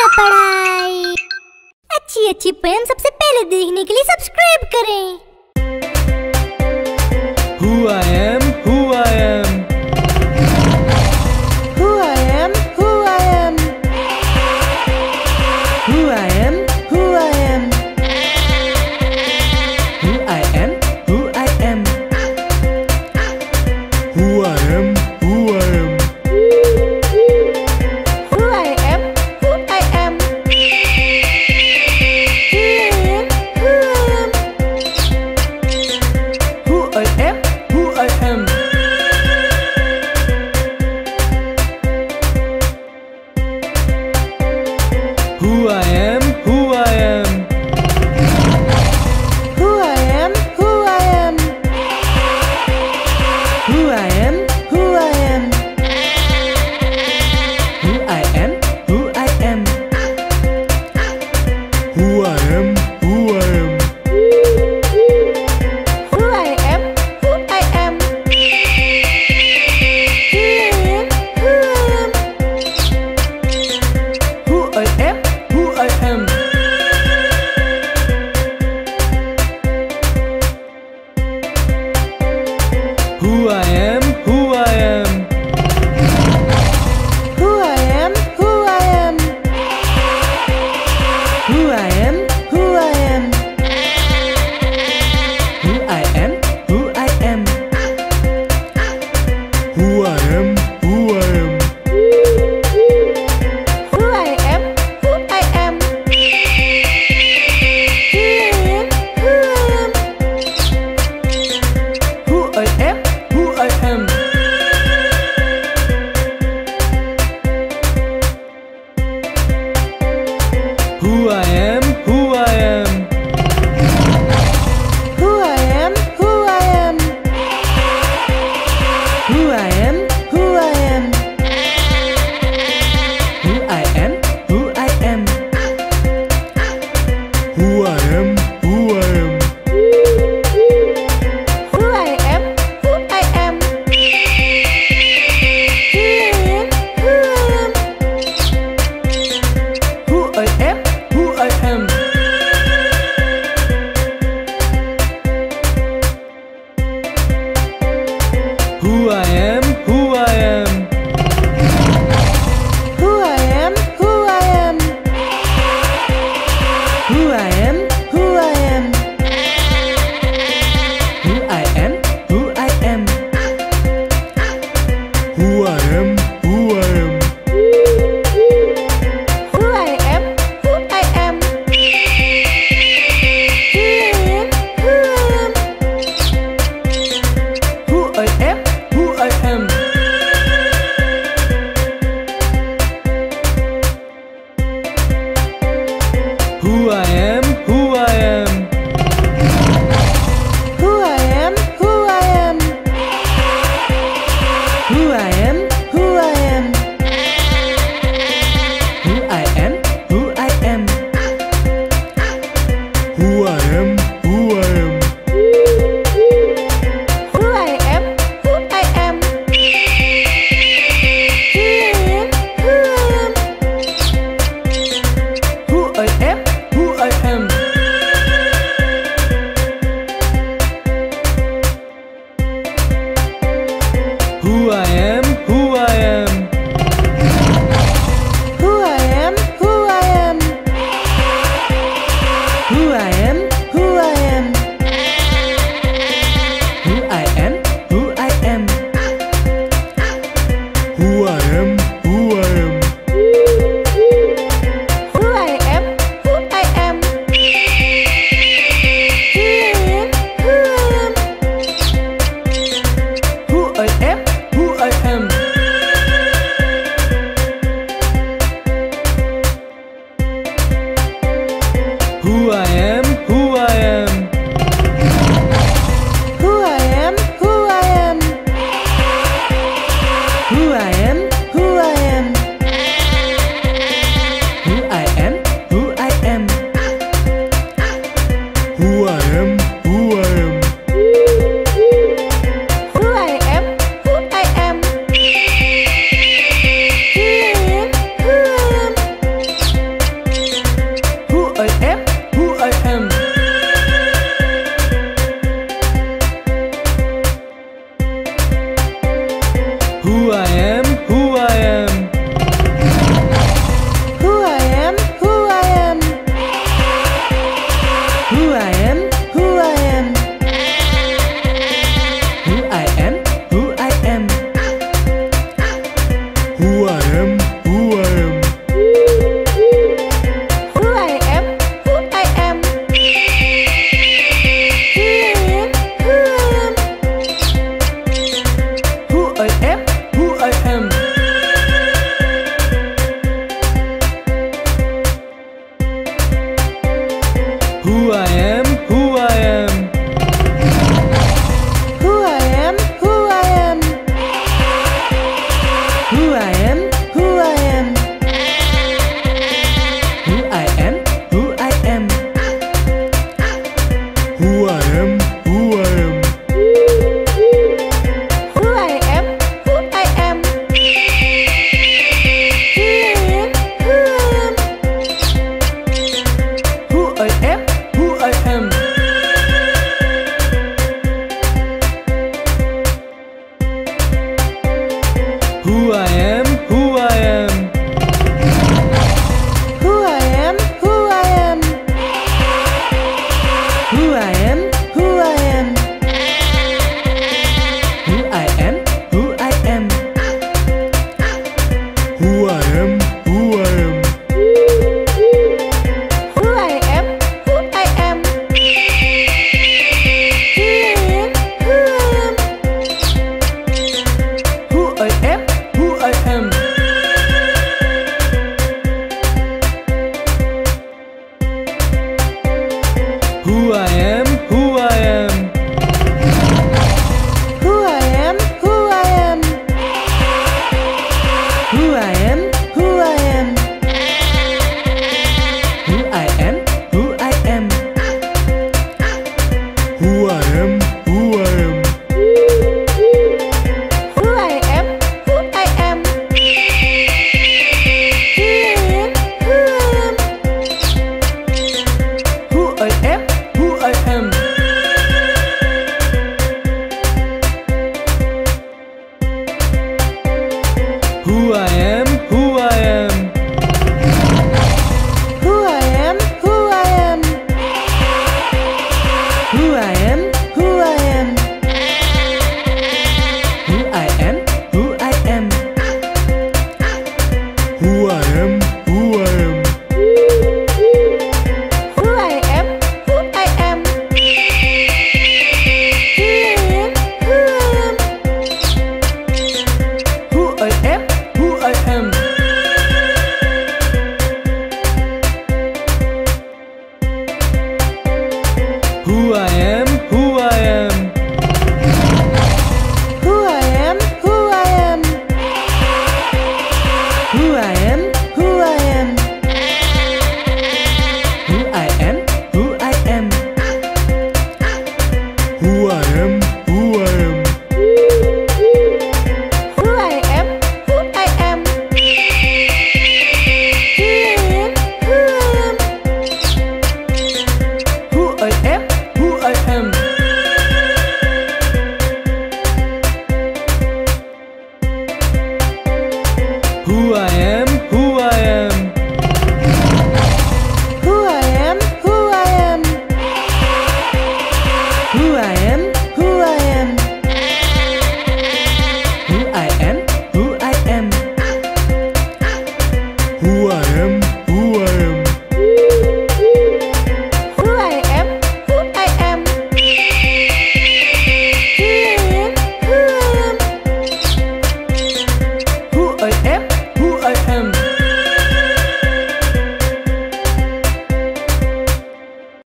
न पड़ाए अच्छी अच्छी पोएम सबसे पहले देखने के लिए सब्सक्राइब करें Who I am, who I am Who I am, who I am Who I am, who I am who I am.